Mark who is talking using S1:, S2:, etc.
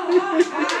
S1: Oh, oh, oh.